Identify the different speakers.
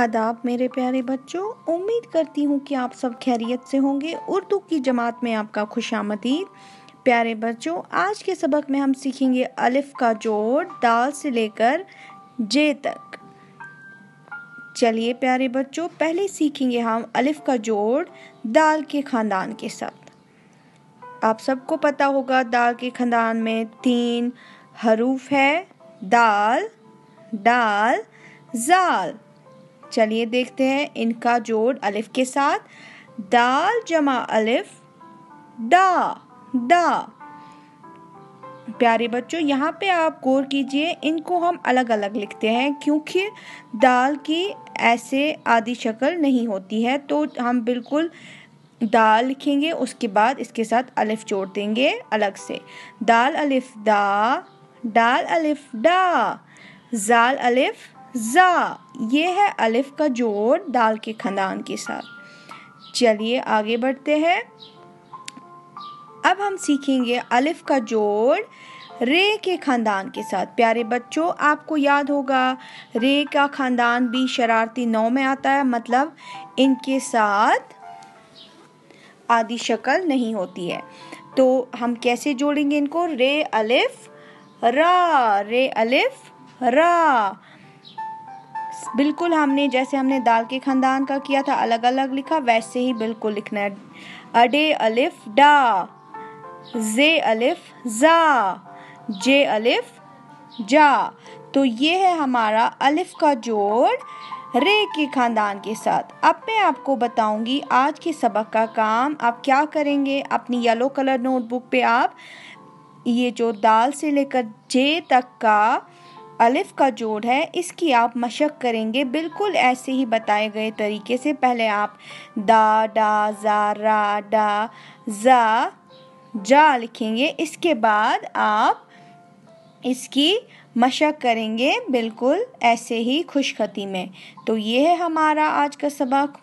Speaker 1: आदाब, मेरे प्यारे बच्चों। उम्मीद करती हूँ कि आप सब खैरियत से होंगे। उर्दू की जमात में आपका खुश आमदीद प्यारे बच्चों, आज के सबक में हम सीखेंगे अलिफ का जोड़, दाल से लेकर जे तक। चलिए प्यारे बच्चों, पहले सीखेंगे हम अलिफ का जोड़, दाल के ख़ानदान के साथ। आप सबको पता होगा, दाल के ख़ानदान में तीन हरूफ है। दाल डाल जाल। चलिए देखते हैं इनका जोड़ अलिफ के साथ। दाल जमा अलिफ डा दा। प्यारे बच्चों, यहाँ पे आप गौर कीजिए, इनको हम अलग अलग लिखते हैं, क्योंकि दाल की ऐसे आदि शक्ल नहीं होती है तो हम बिल्कुल दाल लिखेंगे, उसके बाद इसके साथ अलिफ जोड़ देंगे अलग से। दाल अलिफ दा डाल अलिफ डा जाल अलिफ जा। ये है अलिफ का जोड़ दाल के खंदान के साथ। चलिए आगे बढ़ते हैं। अब हम सीखेंगे अलिफ का जोड़ रे के ख़ानदान के साथ। प्यारे बच्चों, आपको याद होगा, रे का ख़ानदान भी शरारती नौ में आता है मतलब इनके साथ आदि शक्ल नहीं होती है। तो हम कैसे जोड़ेंगे इनको? रे अलिफ, रा, रे अलिफ, रा। बिल्कुल हमने, जैसे हमने दाल के खानदान का किया था अलग अलग लिखा, वैसे ही बिल्कुल लिखना है। अडे अलिफ डा, जे अलिफ जा, जे अलिफ जा। तो ये है हमारा अलिफ का जोड़ रे के खानदान के साथ। अब मैं आपको बताऊँगी आज के सबक का काम। आप क्या करेंगे? अपनी येलो कलर नोटबुक पे आप ये जो दाल से लेकर जे तक का अलिफ का जोड़ है, इसकी आप मशक करेंगे। बिल्कुल ऐसे ही बताए गए तरीके से पहले आप दा, डा, जा, रा, डा, जा जा लिखेंगे। इसके बाद आप इसकी मशक करेंगे बिल्कुल ऐसे ही खुशखती में। तो ये है हमारा आज का सबक।